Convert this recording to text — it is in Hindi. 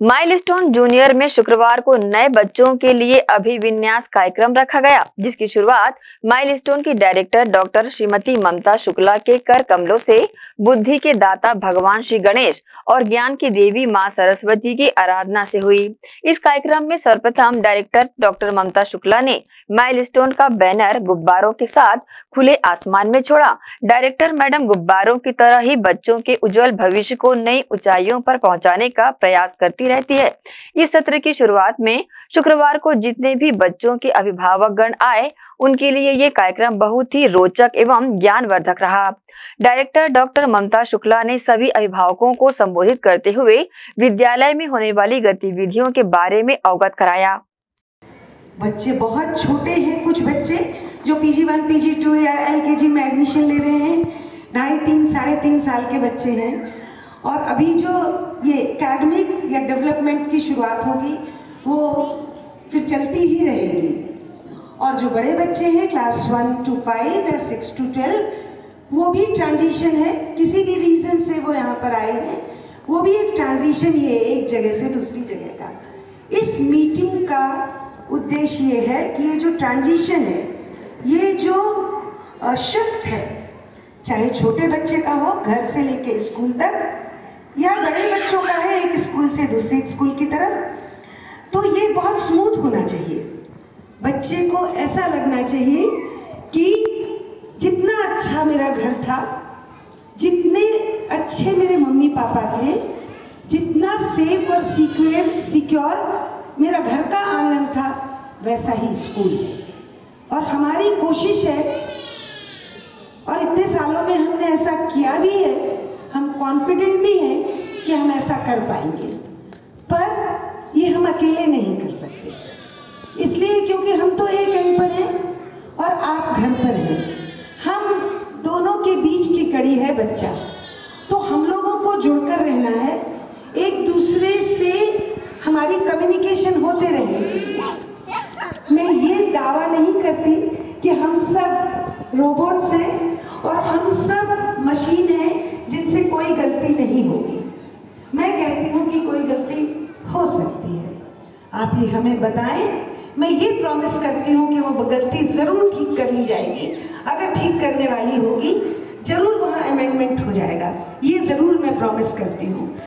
माइलस्टोन जूनियर में शुक्रवार को नए बच्चों के लिए अभिविन्यास कार्यक्रम रखा गया, जिसकी शुरुआत माइलस्टोन की डायरेक्टर डॉक्टर श्रीमती ममता शुक्ला के कर कमलों से बुद्धि के दाता भगवान श्री गणेश और ज्ञान की देवी माँ सरस्वती की आराधना से हुई। इस कार्यक्रम में सर्वप्रथम डायरेक्टर डॉक्टर ममता शुक्ला ने माइलस्टोन का बैनर गुब्बारों के साथ खुले आसमान में छोड़ा। डायरेक्टर मैडम गुब्बारों की तरह ही बच्चों के उज्जवल भविष्य को नई ऊंचाइयों पर पहुँचाने का प्रयास करती रहती है। इस सत्र की शुरुआत में शुक्रवार को जितने भी बच्चों के अभिभावक गण आए, उनके लिए ये कार्यक्रम बहुत ही रोचक एवं ज्ञानवर्धक रहा। डायरेक्टर डॉक्टर ममता शुक्ला ने सभी अभिभावकों को संबोधित करते हुए विद्यालय में होने वाली गतिविधियों के बारे में अवगत कराया। बच्चे बहुत छोटे हैं कुछ बच्चे, जो पीजी वन, पीजी टू या एलकेजी में एडमिशन ले रहे हैं। ढाई तीन, साढ़े तीन साल के बच्चे हैं। और अभी जो ये एकेडमिक या डेवलपमेंट की शुरुआत होगी, वो फिर चलती ही रहेगी। और जो बड़े बच्चे हैं क्लास वन टू फाइव या सिक्स टू ट्वेल्व वो भी ट्रांजिशन है। किसी भी रीज़न से वो यहाँ पर आए हैं, वो भी एक ट्रांजिशन ही है, एक जगह से दूसरी जगह का। इस मीटिंग का उद्देश्य ये है कि ये जो ट्रांजिशन है, ये जो शिफ्ट है, चाहे छोटे बच्चे का हो, घर से लेके स्कूल तक या बड़े बच्चों का है एक स्कूल से दूसरे स्कूल की तरफ़ तो ये बहुत स्मूथ होना चाहिए। बच्चे को ऐसा लगना चाहिए कि जितना अच्छा मेरा घर था, जितने अच्छे मेरे मम्मी पापा थे, जितना सेफ़ और सिक्योर सिक्योर मेरा घर का आँगन था, वैसा ही स्कूल है। और हमारी कोशिश है, और इतने सालों में हमने ऐसा किया भी है, हम कॉन्फिडेंट भी हैं कि हम ऐसा कर पाएँगे। पर ये हम अकेले नहीं कर सकते। इसलिए क्योंकि हम तो एक एंड पर हैं और आप घर पर हैं। हम दोनों के बीच की कड़ी है बच्चा। तो हम लोगों को जुड़कर रहना है। एक दूसरे से हमारी कम्युनिकेशन होते रहनी चाहिए। मैं ये दावा नहीं करती कि हम सब रोबोट्स हैं और हम सब मशीन हैं जिनसे कोई गलती नहीं होगी मैं कहती हूँ कि कोई गलती हो सकती है आप ही हमें बताएँ। मैं ये प्रॉमिस करती हूँ कि वो गलती ज़रूर ठीक कर ली जाएगी। अगर ठीक करने वाली होगी, ज़रूर वहाँ अमेंडमेंट हो जाएगा। ये ज़रूर मैं प्रॉमिस करती हूँ।